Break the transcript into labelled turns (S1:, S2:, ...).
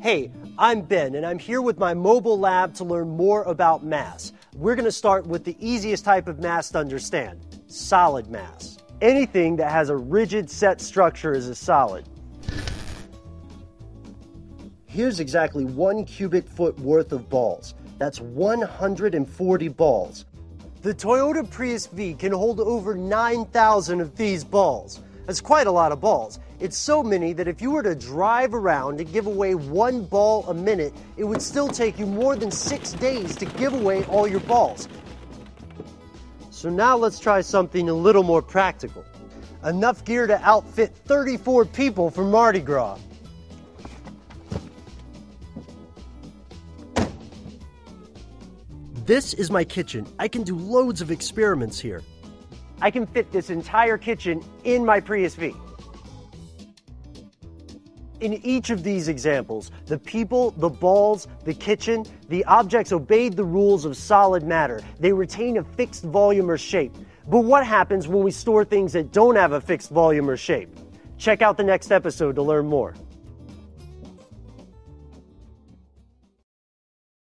S1: Hey, I'm Ben, and I'm here with my mobile lab to learn more about mass. We're going to start with the easiest type of mass to understand solid mass. Anything that has a rigid set structure is a solid. Here's exactly one cubic foot worth of balls. That's 140 balls. The Toyota Prius V can hold over 9,000 of these balls. That's quite a lot of balls. It's so many that if you were to drive around and give away one ball a minute, it would still take you more than six days to give away all your balls. So now let's try something a little more practical. Enough gear to outfit 34 people for Mardi Gras. This is my kitchen. I can do loads of experiments here. I can fit this entire kitchen in my Prius V. In each of these examples, the people, the balls, the kitchen, the objects obeyed the rules of solid matter. They retain a fixed volume or shape. But what happens when we store things that don't have a fixed volume or shape? Check out the next episode to learn more.